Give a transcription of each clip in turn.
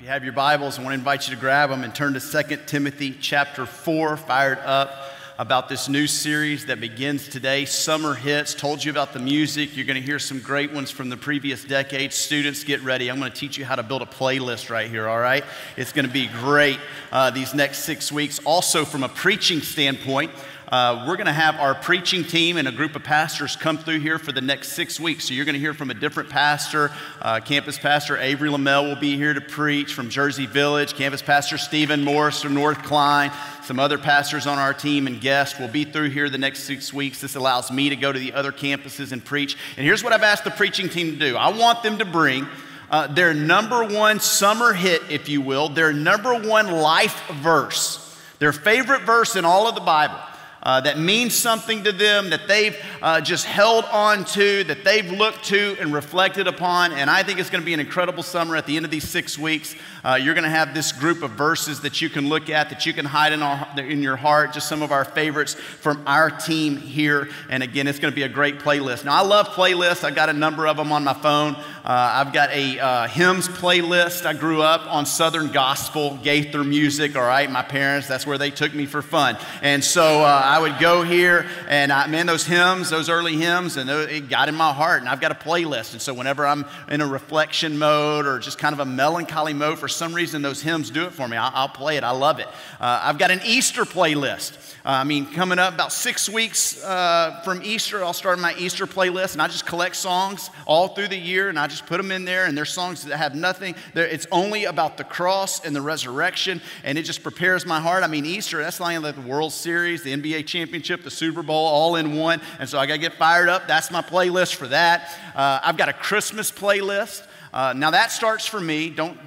If you have your Bibles, I want to invite you to grab them and turn to 2 Timothy chapter 4, fired up about this new series that begins today, Summer Hits. Told you about the music. You're going to hear some great ones from the previous decades. Students, get ready. I'm going to teach you how to build a playlist right here, all right? It's going to be great uh, these next six weeks. Also, from a preaching standpoint, uh, we're going to have our preaching team and a group of pastors come through here for the next six weeks. So you're going to hear from a different pastor. Uh, campus pastor Avery Lamel will be here to preach from Jersey Village. Campus pastor Stephen Morris from North Klein. Some other pastors on our team and guests will be through here the next six weeks. This allows me to go to the other campuses and preach. And here's what I've asked the preaching team to do I want them to bring. Uh, their number one summer hit, if you will, their number one life verse, their favorite verse in all of the Bible uh, that means something to them, that they've uh, just held on to, that they've looked to and reflected upon. And I think it's going to be an incredible summer at the end of these six weeks. Uh, you're going to have this group of verses that you can look at, that you can hide in, our, in your heart, just some of our favorites from our team here. And again, it's going to be a great playlist. Now, I love playlists, I've got a number of them on my phone. Uh, I've got a uh, hymns playlist. I grew up on Southern gospel, Gaither music, all right? My parents, that's where they took me for fun. And so uh, I would go here, and I, man, those hymns, those early hymns, and it got in my heart. And I've got a playlist. And so whenever I'm in a reflection mode or just kind of a melancholy mode for some reason those hymns do it for me. I'll, I'll play it. I love it. Uh, I've got an Easter playlist. Uh, I mean, coming up about six weeks uh, from Easter, I'll start my Easter playlist, and I just collect songs all through the year, and I just put them in there. And they're songs that have nothing. They're, it's only about the cross and the resurrection, and it just prepares my heart. I mean, Easter, that's like the World Series, the NBA championship, the Super Bowl, all in one. And so I got to get fired up. That's my playlist for that. Uh, I've got a Christmas playlist. Uh, now that starts for me. Don't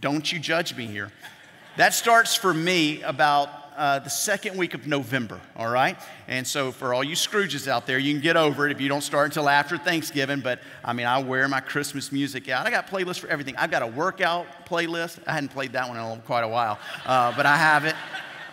don't you judge me here. That starts for me about uh, the second week of November, all right? And so, for all you Scrooges out there, you can get over it if you don't start until after Thanksgiving. But I mean, I wear my Christmas music out. I got playlists for everything. I've got a workout playlist. I hadn't played that one in quite a while, uh, but I have it.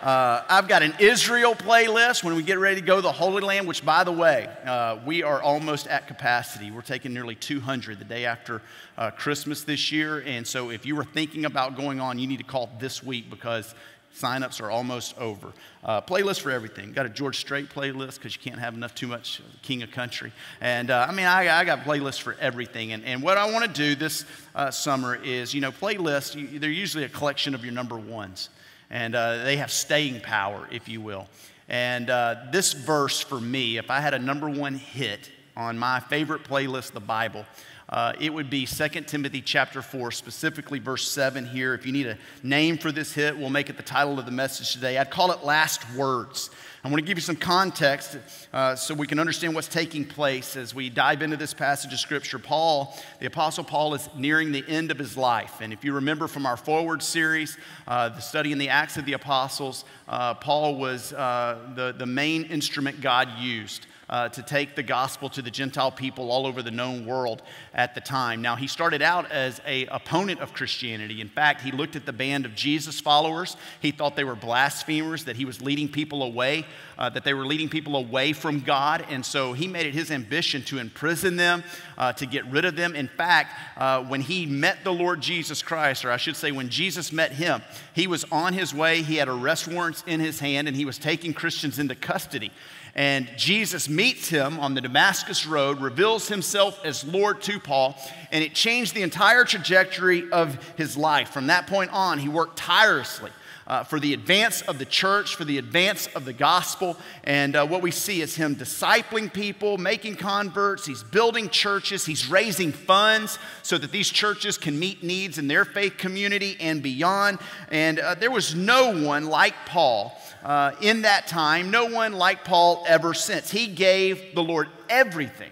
Uh, I've got an Israel playlist when we get ready to go to the Holy Land, which, by the way, uh, we are almost at capacity. We're taking nearly 200 the day after uh, Christmas this year. And so, if you were thinking about going on, you need to call this week because signups are almost over. Uh, playlist for everything. Got a George Strait playlist because you can't have enough too much King of Country. And uh, I mean, I, I, got playlists for everything. And, and what I want to do this uh, summer is, you know, playlists, they're usually a collection of your number ones and uh, they have staying power, if you will. And uh, this verse for me, if I had a number one hit on my favorite playlist, the Bible, uh, it would be 2 Timothy chapter 4, specifically verse 7 here. If you need a name for this hit, we'll make it the title of the message today. I'd call it Last Words. I want to give you some context uh, so we can understand what's taking place as we dive into this passage of Scripture. Paul, the Apostle Paul, is nearing the end of his life. And if you remember from our Forward series, uh, the study in the Acts of the Apostles, uh, Paul was uh, the, the main instrument God used uh, to take the gospel to the Gentile people all over the known world at the time. Now, he started out as a opponent of Christianity. In fact, he looked at the band of Jesus followers. He thought they were blasphemers, that he was leading people away, uh, that they were leading people away from God. And so he made it his ambition to imprison them, uh, to get rid of them. In fact, uh, when he met the Lord Jesus Christ, or I should say, when Jesus met him, he was on his way. He had arrest warrants in his hand, and he was taking Christians into custody. And Jesus meets him on the Damascus Road, reveals himself as Lord to Paul, and it changed the entire trajectory of his life. From that point on, he worked tirelessly uh, for the advance of the church, for the advance of the gospel. And uh, what we see is him discipling people, making converts, he's building churches, he's raising funds so that these churches can meet needs in their faith community and beyond. And uh, there was no one like Paul uh, in that time, no one like Paul ever since. He gave the Lord everything,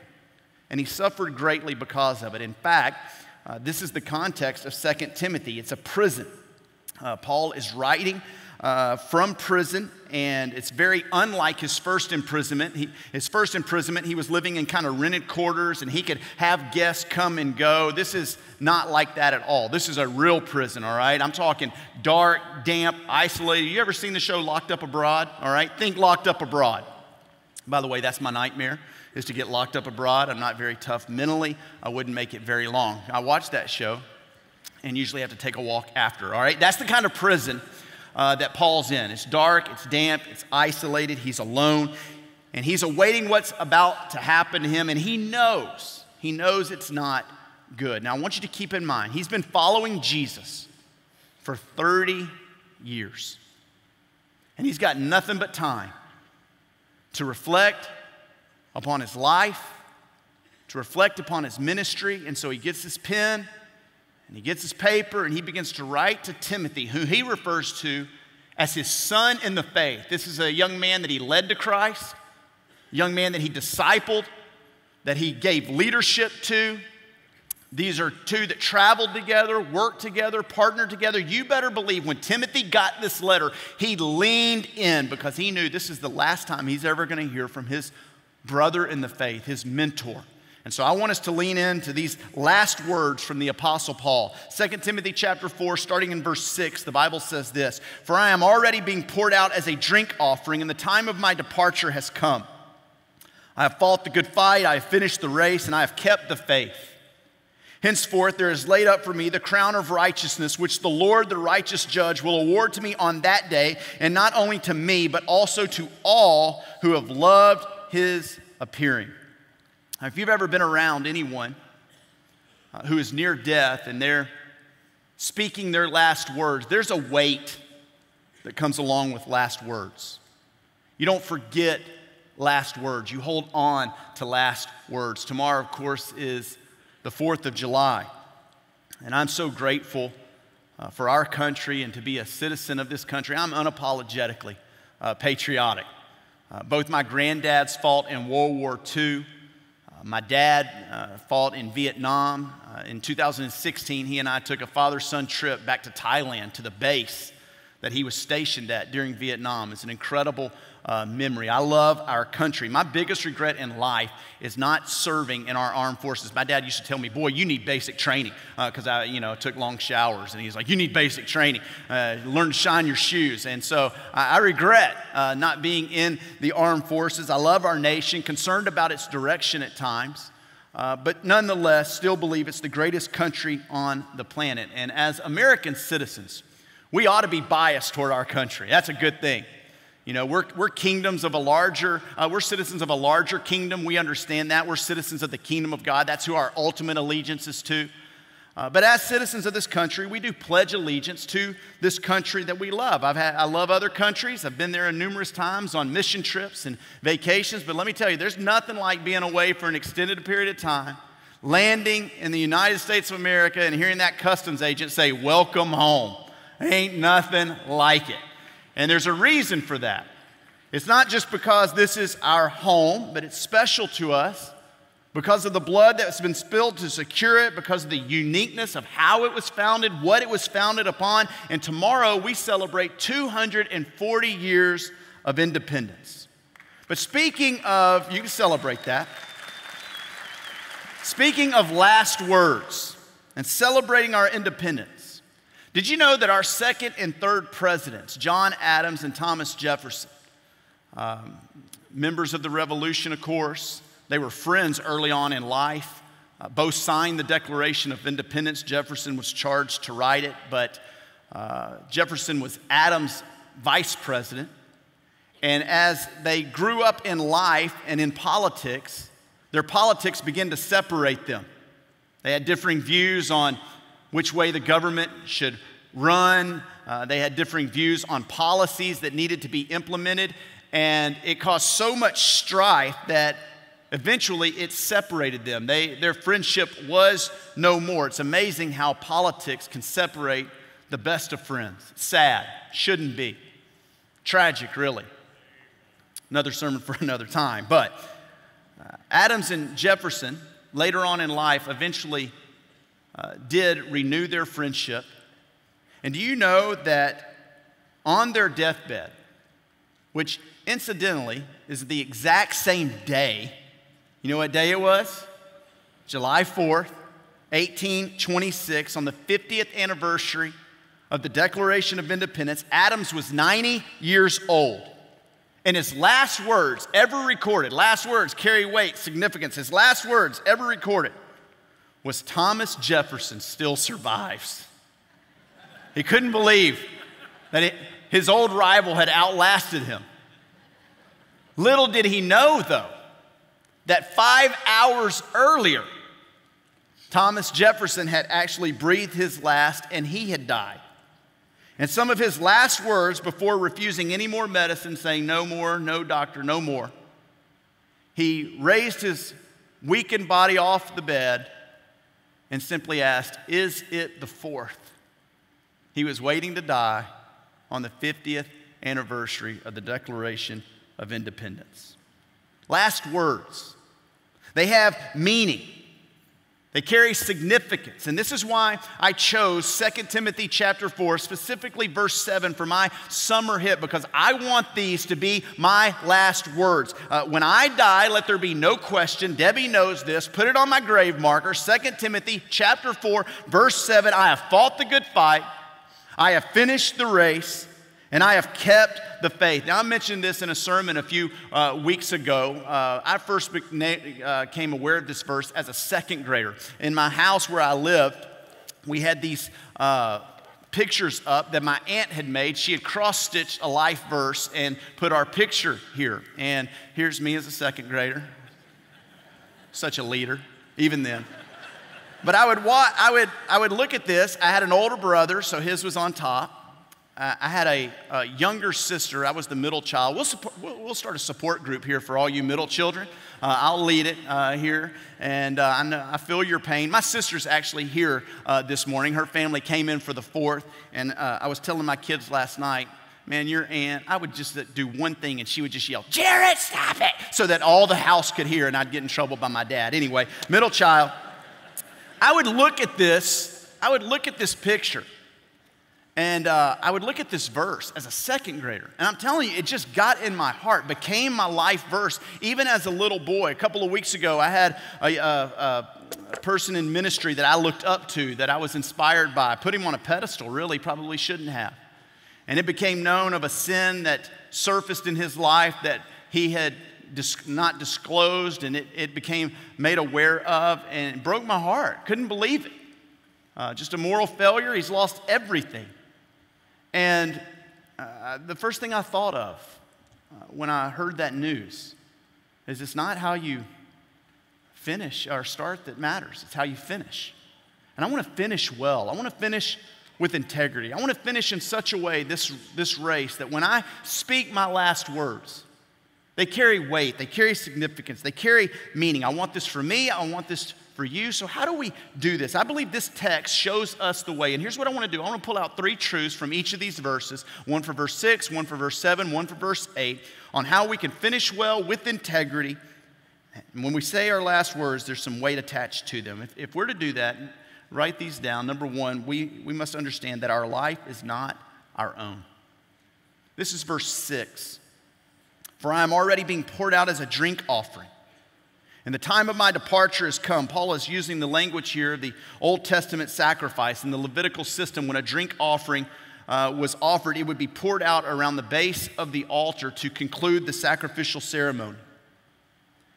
and he suffered greatly because of it. In fact, uh, this is the context of 2 Timothy. It's a prison. Uh, Paul is writing uh, from prison, and it's very unlike his first imprisonment. He, his first imprisonment, he was living in kind of rented quarters, and he could have guests come and go. This is not like that at all. This is a real prison, all right? I'm talking dark, damp, isolated. You ever seen the show Locked Up Abroad? All right, think Locked Up Abroad. By the way, that's my nightmare is to get locked up abroad. I'm not very tough mentally. I wouldn't make it very long. I watched that show. And usually have to take a walk after, all right? That's the kind of prison uh, that Paul's in. It's dark, it's damp, it's isolated, he's alone, and he's awaiting what's about to happen to him, and he knows, he knows it's not good. Now, I want you to keep in mind, he's been following Jesus for 30 years, and he's got nothing but time to reflect upon his life, to reflect upon his ministry, and so he gets his pen and he gets his paper and he begins to write to Timothy, who he refers to as his son in the faith. This is a young man that he led to Christ, young man that he discipled, that he gave leadership to. These are two that traveled together, worked together, partnered together. You better believe when Timothy got this letter, he leaned in because he knew this is the last time he's ever going to hear from his brother in the faith, his mentor. And so I want us to lean into these last words from the apostle Paul. 2 Timothy chapter 4 starting in verse 6, the Bible says this, "For I am already being poured out as a drink offering and the time of my departure has come. I have fought the good fight, I have finished the race, and I have kept the faith. Henceforth there is laid up for me the crown of righteousness which the Lord the righteous judge will award to me on that day, and not only to me but also to all who have loved his appearing." If you've ever been around anyone uh, who is near death and they're speaking their last words, there's a weight that comes along with last words. You don't forget last words, you hold on to last words. Tomorrow, of course, is the 4th of July. And I'm so grateful uh, for our country and to be a citizen of this country. I'm unapologetically uh, patriotic. Uh, both my granddads fought in World War II. My dad uh, fought in Vietnam. Uh, in 2016, he and I took a father son trip back to Thailand to the base that he was stationed at during Vietnam. It's an incredible uh, memory. I love our country. My biggest regret in life is not serving in our armed forces. My dad used to tell me, "Boy, you need basic training," because uh, I, you know, took long showers, and he's like, "You need basic training. Uh, learn to shine your shoes." And so I, I regret uh, not being in the armed forces. I love our nation, concerned about its direction at times. Uh, but nonetheless, still believe it's the greatest country on the planet. And as American citizens, we ought to be biased toward our country. That's a good thing. You know, we're, we're kingdoms of a larger, uh, we're citizens of a larger kingdom. We understand that. We're citizens of the kingdom of God. That's who our ultimate allegiance is to. Uh, but as citizens of this country, we do pledge allegiance to this country that we love. I've had, I love other countries. I've been there numerous times on mission trips and vacations. But let me tell you, there's nothing like being away for an extended period of time, landing in the United States of America and hearing that customs agent say, Welcome home. Ain't nothing like it. And there's a reason for that. It's not just because this is our home, but it's special to us because of the blood that's been spilled to secure it, because of the uniqueness of how it was founded, what it was founded upon. And tomorrow we celebrate 240 years of independence. But speaking of, you can celebrate that. Speaking of last words and celebrating our independence, did you know that our second and third presidents, John Adams and Thomas Jefferson, um, members of the Revolution, of course, they were friends early on in life. Uh, both signed the Declaration of Independence. Jefferson was charged to write it, but uh, Jefferson was Adams' vice president. And as they grew up in life and in politics, their politics began to separate them. They had differing views on which way the government should run. Uh, they had differing views on policies that needed to be implemented. And it caused so much strife that eventually it separated them. They, their friendship was no more. It's amazing how politics can separate the best of friends. Sad, shouldn't be. Tragic, really. Another sermon for another time. But uh, Adams and Jefferson, later on in life, eventually uh, did renew their friendship. And do you know that on their deathbed, which incidentally is the exact same day, you know what day it was? July 4th, 1826, on the 50th anniversary of the Declaration of Independence, Adams was 90 years old. And his last words ever recorded, last words carry weight, significance, his last words ever recorded was Thomas Jefferson still survives. He couldn't believe that it, his old rival had outlasted him. Little did he know, though, that five hours earlier, Thomas Jefferson had actually breathed his last and he had died. And some of his last words before refusing any more medicine, saying, No more, no doctor, no more, he raised his weakened body off the bed and simply asked, Is it the fourth? He was waiting to die on the 50th anniversary of the Declaration of Independence. Last words. They have meaning. They carry significance. And this is why I chose 2 Timothy chapter 4, specifically verse 7 for my summer hit, because I want these to be my last words. Uh, when I die, let there be no question. Debbie knows this. Put it on my grave marker. 2 Timothy chapter 4, verse 7. I have fought the good fight. I have finished the race and I have kept the faith. Now, I mentioned this in a sermon a few uh, weeks ago. Uh, I first uh, came aware of this verse as a second grader. In my house where I lived, we had these uh, pictures up that my aunt had made. She had cross stitched a life verse and put our picture here. And here's me as a second grader. Such a leader, even then. But I would, wa- I, would, I would look at this. I had an older brother, so his was on top. Uh, I had a, a, younger sister. I was the middle child. We'll, support, we'll, we'll, start a support group here for all you middle children. Uh, I'll lead it uh, here, and uh, I, know, I, feel your pain. My sister's actually here uh, this morning. Her family came in for the fourth, and uh, I was telling my kids last night, man, your aunt, I would just do one thing, and she would just yell, Jarrett, stop it, so that all the house could hear, and I'd get in trouble by my dad. Anyway, middle child, I would look at this, I would look at this picture and uh, I would look at this verse as a second grader. And I'm telling you, it just got in my heart, became my life verse, even as a little boy. A couple of weeks ago, I had a, a, a person in ministry that I looked up to, that I was inspired by. Put him on a pedestal, really, probably shouldn't have. And it became known of a sin that surfaced in his life that he had dis- not disclosed, and it, it became made aware of, and it broke my heart. Couldn't believe it. Uh, just a moral failure. He's lost everything. And uh, the first thing I thought of uh, when I heard that news is it's not how you finish or start that matters, it's how you finish. And I want to finish well. I want to finish with integrity. I want to finish in such a way this, this race that when I speak my last words, they carry weight, they carry significance, they carry meaning. I want this for me, I want this for you. So, how do we do this? I believe this text shows us the way. And here's what I want to do I want to pull out three truths from each of these verses one for verse 6, one for verse 7, one for verse 8 on how we can finish well with integrity. And when we say our last words, there's some weight attached to them. If, if we're to do that, write these down. Number one, we, we must understand that our life is not our own. This is verse 6. For I am already being poured out as a drink offering and the time of my departure has come. Paul is using the language here of the Old Testament sacrifice. In the Levitical system, when a drink offering uh, was offered, it would be poured out around the base of the altar to conclude the sacrificial ceremony.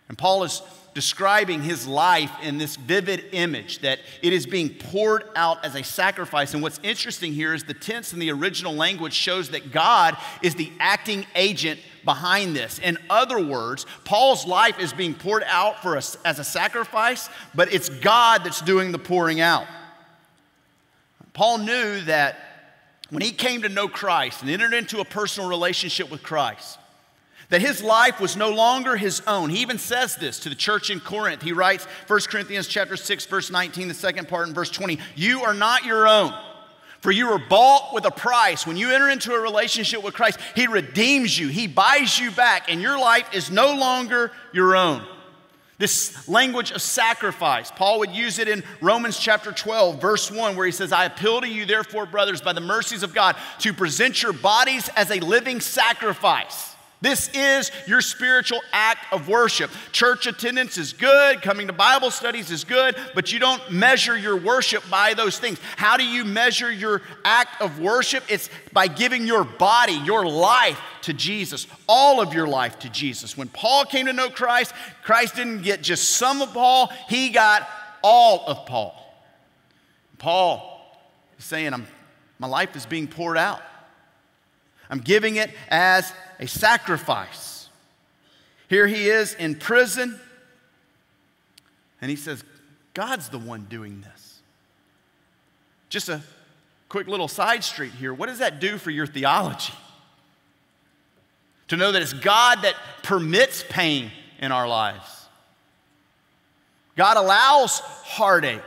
And Paul is describing his life in this vivid image that it is being poured out as a sacrifice. And what's interesting here is the tense in the original language shows that God is the acting agent behind this. In other words, Paul's life is being poured out for us as a sacrifice, but it's God that's doing the pouring out. Paul knew that when he came to know Christ and entered into a personal relationship with Christ, that his life was no longer his own. He even says this to the church in Corinth. He writes 1 Corinthians chapter 6 verse 19, the second part in verse 20, "You are not your own." For you were bought with a price. When you enter into a relationship with Christ, He redeems you, He buys you back, and your life is no longer your own. This language of sacrifice, Paul would use it in Romans chapter 12, verse 1, where he says, I appeal to you, therefore, brothers, by the mercies of God, to present your bodies as a living sacrifice this is your spiritual act of worship. Church attendance is good, coming to Bible studies is good, but you don't measure your worship by those things. How do you measure your act of worship? It's by giving your body, your life to Jesus, all of your life to Jesus. When Paul came to know Christ, Christ didn't get just some of Paul, he got all of Paul. Paul is saying, I'm My life is being poured out. I'm giving it as a sacrifice. Here he is in prison, and he says, God's the one doing this. Just a quick little side street here. What does that do for your theology? To know that it's God that permits pain in our lives. God allows heartache.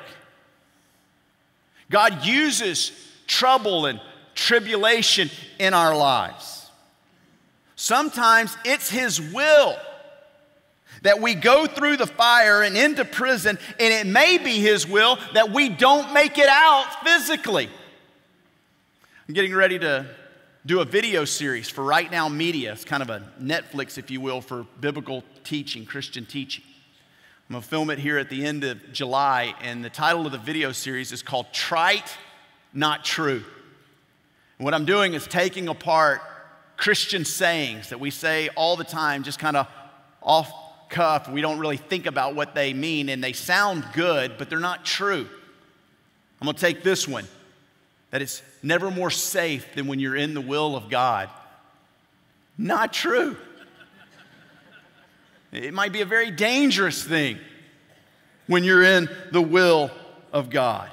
God uses trouble and tribulation in our lives. Sometimes it's His will that we go through the fire and into prison, and it may be His will that we don't make it out physically. I'm getting ready to do a video series for Right Now Media. It's kind of a Netflix, if you will, for biblical teaching, Christian teaching. I'm going to film it here at the end of July, and the title of the video series is called Trite, Not True. What I'm doing is taking apart Christian sayings that we say all the time, just kind of off cuff. We don't really think about what they mean, and they sound good, but they're not true. I'm going to take this one that it's never more safe than when you're in the will of God. Not true. It might be a very dangerous thing when you're in the will of God.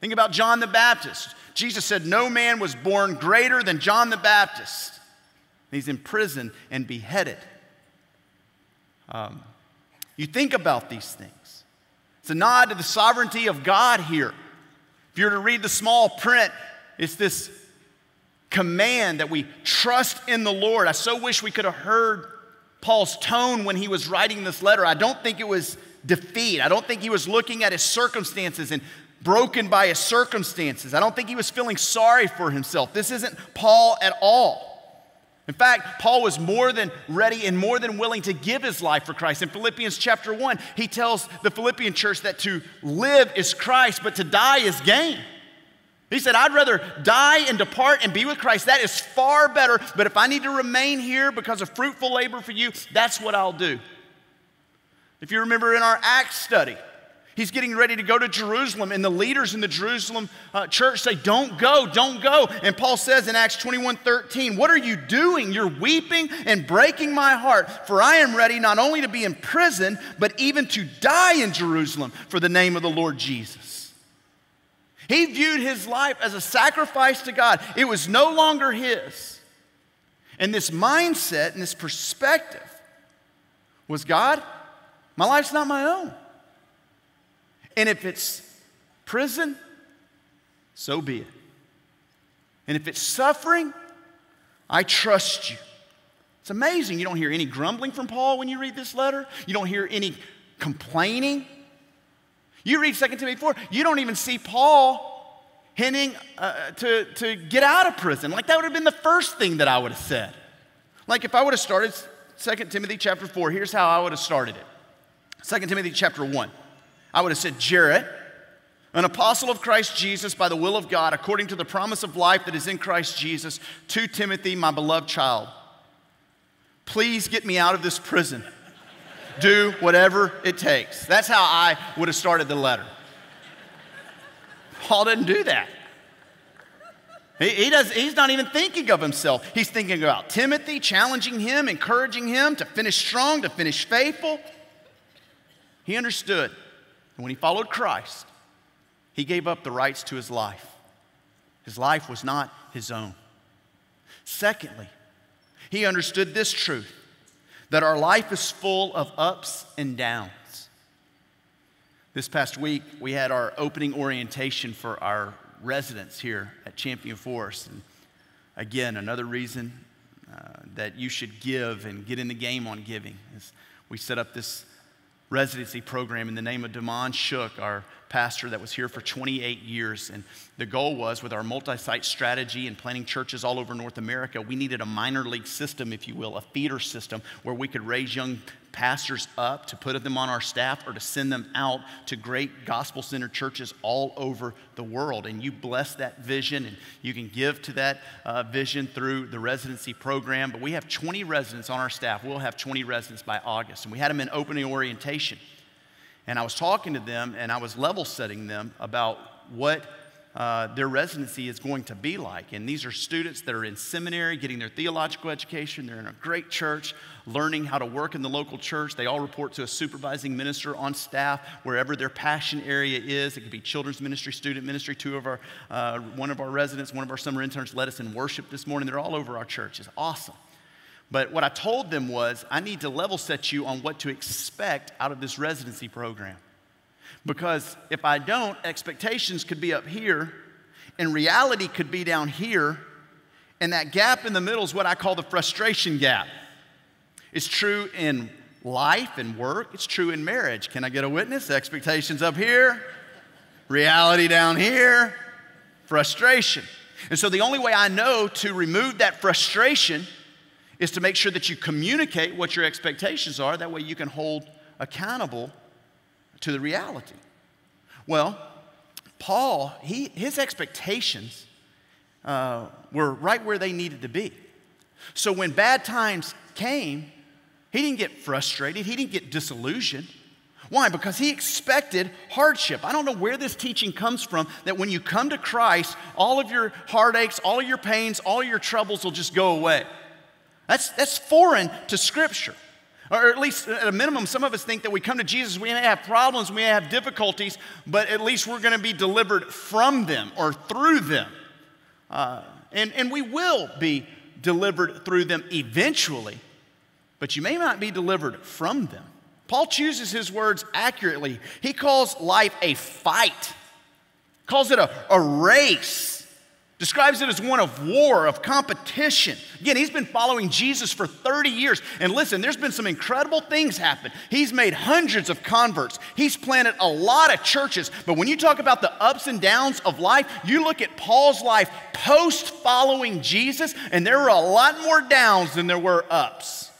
Think about John the Baptist. Jesus said, No man was born greater than John the Baptist. He's in prison and beheaded. Um, you think about these things. It's a nod to the sovereignty of God here. If you were to read the small print, it's this command that we trust in the Lord. I so wish we could have heard Paul's tone when he was writing this letter. I don't think it was defeat. I don't think he was looking at his circumstances and broken by his circumstances. I don't think he was feeling sorry for himself. This isn't Paul at all. In fact, Paul was more than ready and more than willing to give his life for Christ. In Philippians chapter 1, he tells the Philippian church that to live is Christ, but to die is gain. He said, I'd rather die and depart and be with Christ. That is far better. But if I need to remain here because of fruitful labor for you, that's what I'll do. If you remember in our Acts study, he's getting ready to go to Jerusalem, and the leaders in the Jerusalem uh, church say, Don't go, don't go. And Paul says in Acts 21 13, What are you doing? You're weeping and breaking my heart, for I am ready not only to be in prison, but even to die in Jerusalem for the name of the Lord Jesus. He viewed his life as a sacrifice to God, it was no longer his. And this mindset and this perspective was God, my life's not my own. And if it's prison, so be it. And if it's suffering, I trust you. It's amazing. You don't hear any grumbling from Paul when you read this letter, you don't hear any complaining. You read 2 Timothy 4, you don't even see Paul hinting uh, to, to get out of prison. Like that would have been the first thing that I would have said. Like if I would have started 2 Timothy chapter 4, here's how I would have started it 2 Timothy chapter 1. I would have said, Jarrett, an apostle of Christ Jesus by the will of God, according to the promise of life that is in Christ Jesus, to Timothy, my beloved child. Please get me out of this prison do whatever it takes. That's how I would have started the letter. Paul didn't do that. He, he does, he's not even thinking of himself. He's thinking about Timothy, challenging him, encouraging him to finish strong, to finish faithful. He understood. And when he followed Christ, he gave up the rights to his life. His life was not his own. Secondly, he understood this truth that our life is full of ups and downs. This past week, we had our opening orientation for our residents here at Champion Forest. And again, another reason uh, that you should give and get in the game on giving is we set up this residency program in the name of Damon Shook, our pastor that was here for 28 years. And the goal was with our multi site strategy and planting churches all over North America, we needed a minor league system, if you will, a feeder system where we could raise young pastors up to put them on our staff or to send them out to great gospel centered churches all over the world. And you bless that vision and you can give to that uh, vision through the residency program. But we have 20 residents on our staff. We'll have 20 residents by August. And we had them in opening orientation. And I was talking to them and I was level setting them about what uh, their residency is going to be like. And these are students that are in seminary, getting their theological education. They're in a great church, learning how to work in the local church. They all report to a supervising minister on staff wherever their passion area is. It could be children's ministry, student ministry. Two of our, uh, one of our residents, one of our summer interns led us in worship this morning. They're all over our church. It's awesome. But what I told them was, I need to level set you on what to expect out of this residency program. Because if I don't, expectations could be up here and reality could be down here. And that gap in the middle is what I call the frustration gap. It's true in life and work, it's true in marriage. Can I get a witness? Expectations up here, reality down here, frustration. And so the only way I know to remove that frustration is to make sure that you communicate what your expectations are. That way you can hold accountable to the reality. Well, Paul, he, his expectations uh, were right where they needed to be. So when bad times came, he didn't get frustrated, he didn't get disillusioned. Why? Because he expected hardship. I don't know where this teaching comes from that when you come to Christ, all of your heartaches, all of your pains, all your troubles will just go away. That's, that's foreign to Scripture. Or at least at a minimum, some of us think that we come to Jesus, we may have problems, we may have difficulties, but at least we're going to be delivered from them or through them. Uh, and, and we will be delivered through them eventually, but you may not be delivered from them. Paul chooses his words accurately. He calls life a fight, calls it a, a race describes it as one of war, of competition. Again, he's been following Jesus for 30 years. And listen, there's been some incredible things happen. He's made hundreds of converts, he's planted a lot of churches. But when you talk about the ups and downs of life, you look at Paul's life post following Jesus, and there were a lot more downs than there were ups.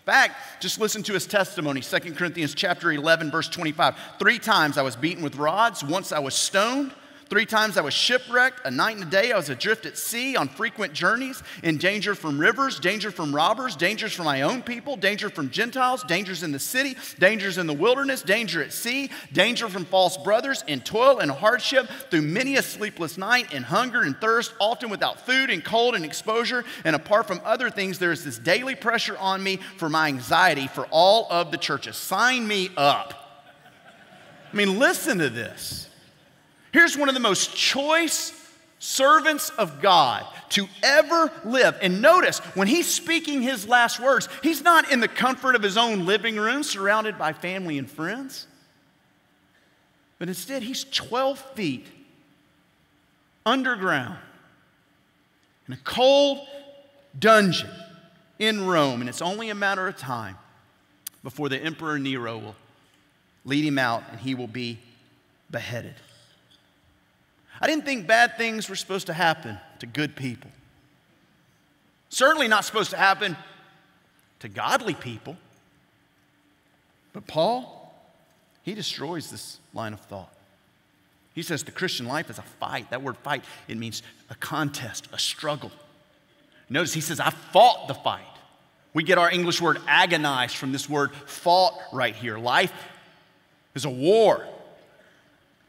In fact, just listen to his testimony, 2 Corinthians chapter 11, verse 25. Three times I was beaten with rods, once I was stoned. Three times I was shipwrecked. A night and a day I was adrift at sea on frequent journeys, in danger from rivers, danger from robbers, dangers from my own people, danger from Gentiles, dangers in the city, dangers in the wilderness, danger at sea, danger from false brothers, in toil and hardship, through many a sleepless night, in hunger and thirst, often without food and cold and exposure. And apart from other things, there is this daily pressure on me for my anxiety for all of the churches. Sign me up. I mean, listen to this. Here's one of the most choice servants of God to ever live. And notice, when he's speaking his last words, he's not in the comfort of his own living room surrounded by family and friends, but instead, he's 12 feet underground in a cold dungeon in Rome. And it's only a matter of time before the Emperor Nero will lead him out and he will be beheaded. I didn't think bad things were supposed to happen to good people. Certainly not supposed to happen to godly people. But Paul, he destroys this line of thought. He says the Christian life is a fight. That word fight, it means a contest, a struggle. Notice he says, I fought the fight. We get our English word agonize from this word fought right here. Life is a war,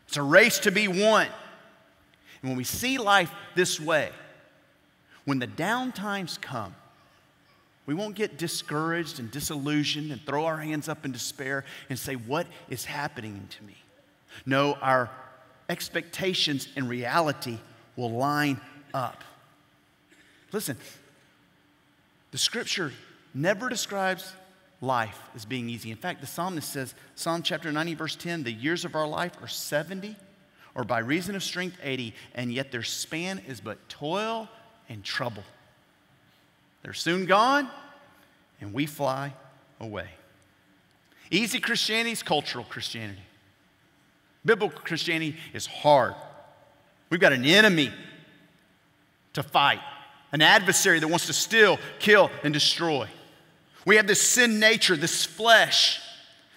it's a race to be won. And when we see life this way, when the down times come, we won't get discouraged and disillusioned and throw our hands up in despair and say, What is happening to me? No, our expectations and reality will line up. Listen, the scripture never describes life as being easy. In fact, the psalmist says, Psalm chapter 90, verse 10, the years of our life are 70 or by reason of strength 80, and yet their span is but toil and trouble. They're soon gone, and we fly away. Easy Christianity is cultural Christianity. Biblical Christianity is hard. We've got an enemy to fight, an adversary that wants to steal, kill, and destroy. We have this sin nature, this flesh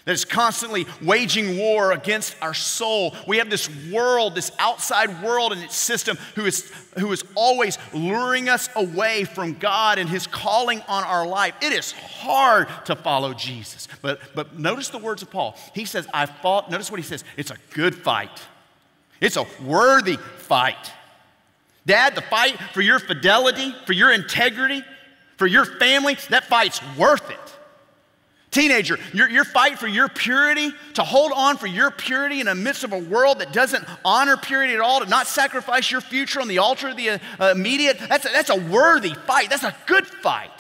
that is constantly waging war against our soul. We have this world, this outside world and its system who is, who is always luring us away from God and His calling on our life. It is hard to follow Jesus. But, but notice the words of Paul. He says, I fought, notice what he says, it's a good fight. It's a worthy fight. Dad, the fight for your fidelity, for your integrity, for your family, that fight's worth it. Teenager, your, your fight for your purity, to hold on for your purity in the midst of a world that doesn't honor purity at all, to not sacrifice your future on the altar of the uh, immediate, that's a, that's a worthy fight. That's a good fight.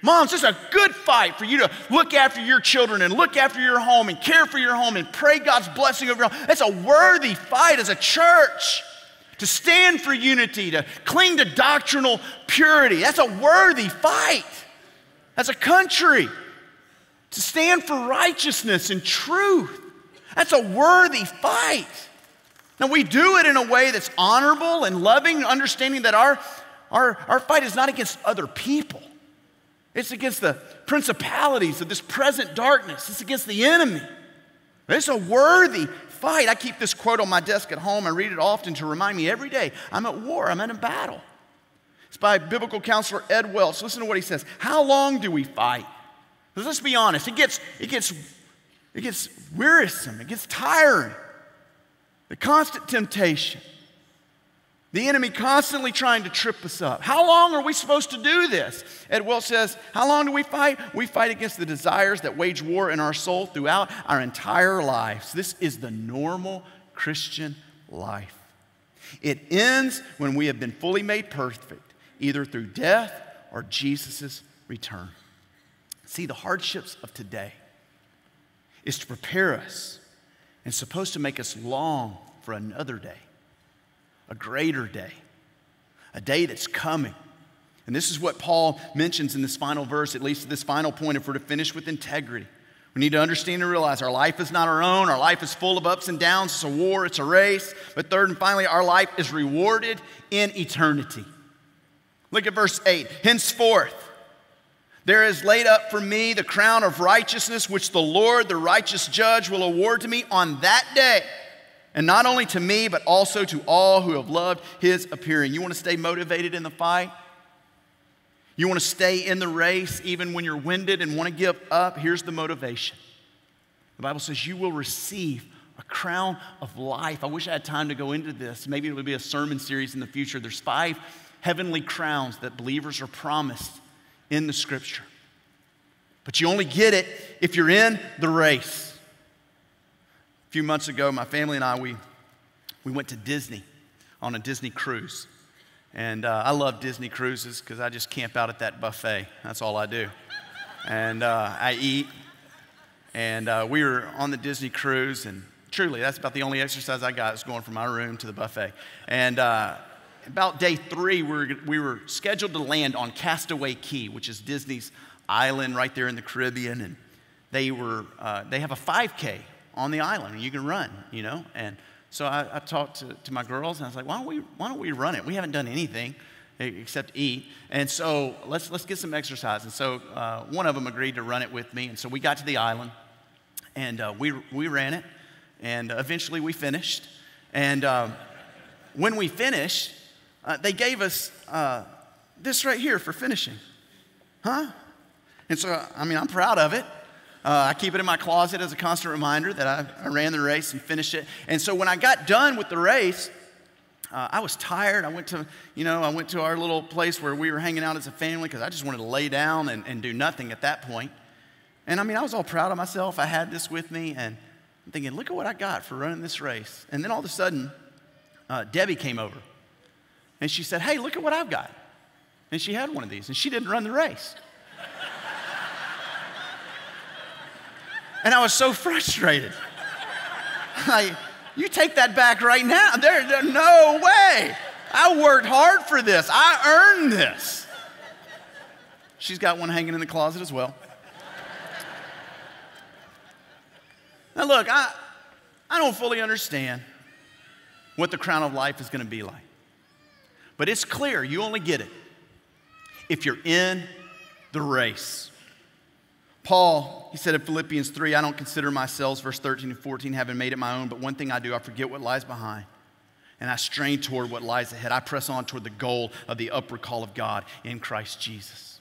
Moms, it's a good fight for you to look after your children and look after your home and care for your home and pray God's blessing over your home. That's a worthy fight as a church to stand for unity, to cling to doctrinal purity. That's a worthy fight as a country to stand for righteousness and truth. That's a worthy fight. Now, we do it in a way that's honorable and loving, understanding that our, our, our fight is not against other people. It's against the principalities of this present darkness. It's against the enemy. It's a worthy fight. I keep this quote on my desk at home. I read it often to remind me every day I'm at war, I'm in a battle. It's by biblical counselor Ed Welch. Listen to what he says. How long do we fight? Let's be honest, it gets, it gets, it gets wearisome, it gets tiring. The constant temptation. The enemy constantly trying to trip us up. How long are we supposed to do this? Ed Welch says, How long do we fight? We fight against the desires that wage war in our soul throughout our entire lives. This is the normal Christian life. It ends when we have been fully made perfect, either through death or Jesus' return. See, the hardships of today is to prepare us and supposed to make us long for another day, a greater day, a day that's coming. And this is what Paul mentions in this final verse, at least this final point, if we're to finish with integrity. We need to understand and realize our life is not our own. Our life is full of ups and downs. It's a war, it's a race. But third and finally, our life is rewarded in eternity. Look at verse 8. Henceforth, there is laid up for me the crown of righteousness, which the Lord, the righteous judge, will award to me on that day. And not only to me, but also to all who have loved his appearing. You want to stay motivated in the fight? You want to stay in the race even when you're winded and want to give up? Here's the motivation. The Bible says you will receive a crown of life. I wish I had time to go into this. Maybe it would be a sermon series in the future. There's five heavenly crowns that believers are promised in the scripture. But you only get it if you're in the race. A few months ago, my family and I, we, we went to Disney on a Disney cruise. And uh, I love Disney cruises because I just camp out at that buffet. That's all I do. And uh, I eat. And uh, we were on the Disney cruise, and truly, that's about the only exercise I got is going from my room to the buffet. And uh, about day three, we were, we were scheduled to land on Castaway Cay, which is Disney's island right there in the Caribbean. And they, were, uh, they have a 5K on the island, and you can run, you know. And so I, I talked to, to, my girls, and I was like, why don't, we, why don't we run it? We haven't done anything except eat. And so let's, let's get some exercise. And so uh, one of them agreed to run it with me. And so we got to the island, and uh, we, we ran it. And eventually we finished. And um, when we finished, uh, they gave us uh, this right here for finishing. Huh? And so, I mean, I'm proud of it. Uh, I keep it in my closet as a constant reminder that I, I, ran the race and finished it. And so when I got done with the race, uh, I was tired. I went to, you know, I went to our little place where we were hanging out as a family because I just wanted to lay down and, and do nothing at that point. And I mean, I was all proud of myself. I had this with me, and I'm thinking, look at what I got for running this race. And then all of a sudden, uh, Debbie came over. And she said, Hey, look at what I've got. And she had one of these, and she didn't run the race. and I was so frustrated. Like, you take that back right now. There, there, no way. I worked hard for this. I earned this. She's got one hanging in the closet as well. Now, look, I, I don't fully understand what the crown of life is going to be like. But it's clear, you only get it if you're in the race. Paul, he said in Philippians 3, I don't consider myself, verse 13 and 14, having made it my own, but one thing I do, I forget what lies behind. And I strain toward what lies ahead. I press on toward the goal of the upward call of God in Christ Jesus.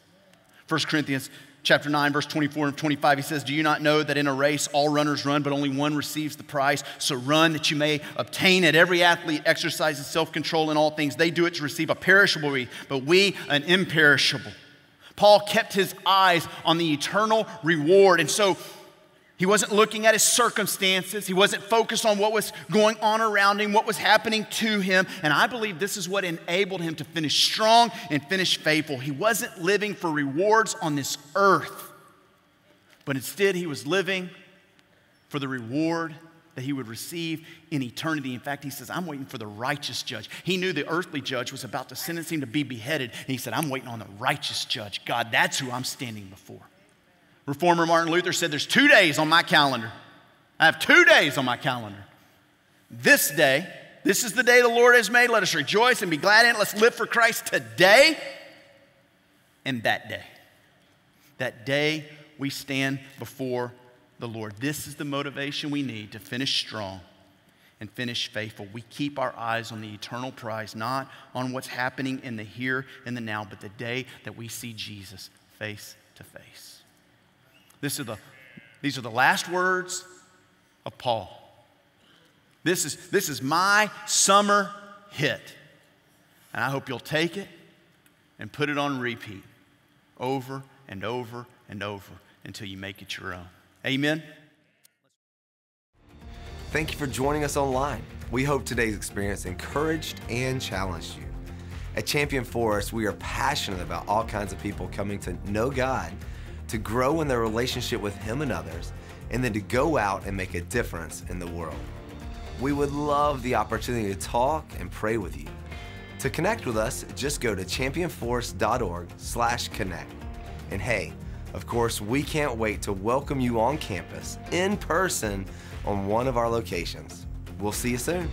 1 Corinthians chapter 9, verse 24 and 25, he says, Do you not know that in a race all runners run, but only one receives the prize? So run that you may obtain it. Every athlete exercises self control in all things. They do it to receive a perishable wreath, but we an imperishable. Paul kept his eyes on the eternal reward. And so he wasn't looking at his circumstances. He wasn't focused on what was going on around him, what was happening to him. And I believe this is what enabled him to finish strong and finish faithful. He wasn't living for rewards on this earth, but instead he was living for the reward that he would receive in eternity. In fact, he says, I'm waiting for the righteous judge. He knew the earthly judge was about to sentence him to be beheaded. And he said, I'm waiting on the righteous judge. God, that's who I'm standing before. Reformer Martin Luther said, There's two days on my calendar. I have two days on my calendar. This day, this is the day the Lord has made. Let us rejoice and be glad in it. Let's live for Christ today and that day. That day we stand before the Lord. This is the motivation we need to finish strong and finish faithful. We keep our eyes on the eternal prize, not on what's happening in the here and the now, but the day that we see Jesus face to face. This are the, these are the last words of Paul. This is, this is my summer hit. And I hope you'll take it and put it on repeat over and over and over until you make it your own. Amen. Thank you for joining us online. We hope today's experience encouraged and challenged you. At Champion Forest, we are passionate about all kinds of people coming to know God to grow in their relationship with Him and others, and then to go out and make a difference in the world. We would love the opportunity to talk and pray with you. To connect with us, just go to championforest.org/connect. And hey, of course, we can't wait to welcome you on campus in person on one of our locations. We'll see you soon.